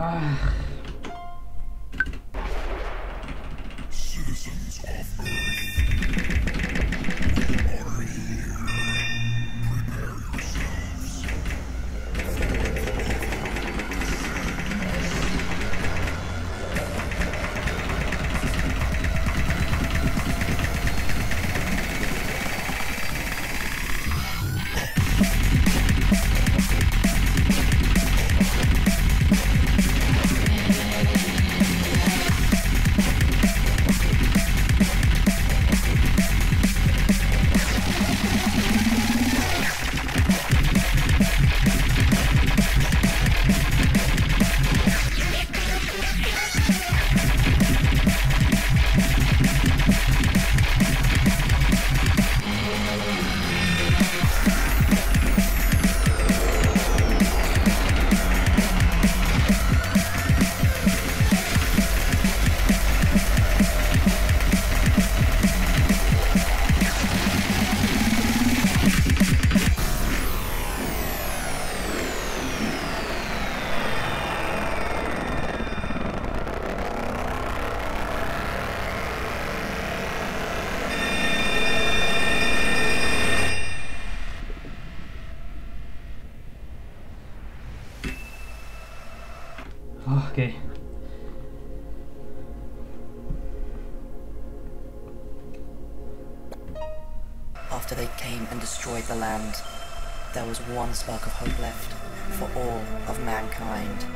Ah. Citizens of Earth, Oh, okay. After they came and destroyed the land, there was one spark of hope left for all of mankind.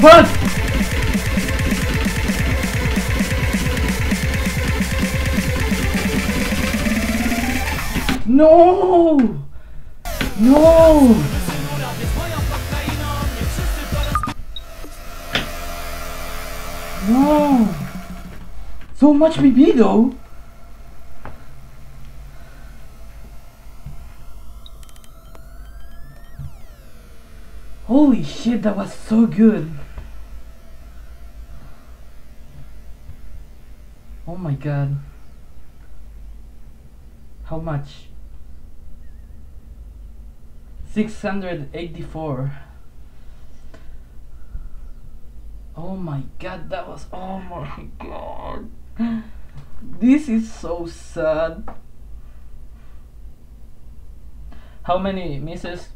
What? No! No! No! So much PP though! Holy shit, that was so good! Oh my god. How much? 684. Oh my god, that was. Oh my god. This is so sad. How many misses?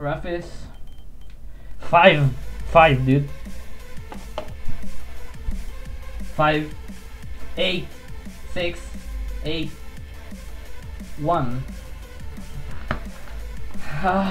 Rafis? Five. Five, dude. Five. Eight. Six. Eight. One. Ah.